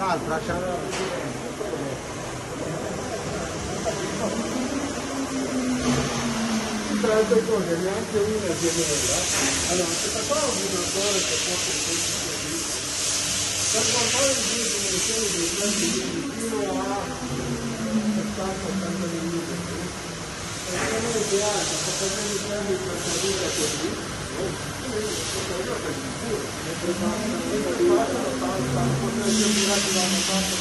L'altra c'ha Tra altre cose neanche una gemella. Allora, questa qua è un vibratore che porta in questi così. Per portare in due dimensioni dei prezzi fino a 70-80 mm. È veramente alta, sta facendo i cambi per salire così. Passano, mentre passano, stanno potendo girare da una parte Obrigada,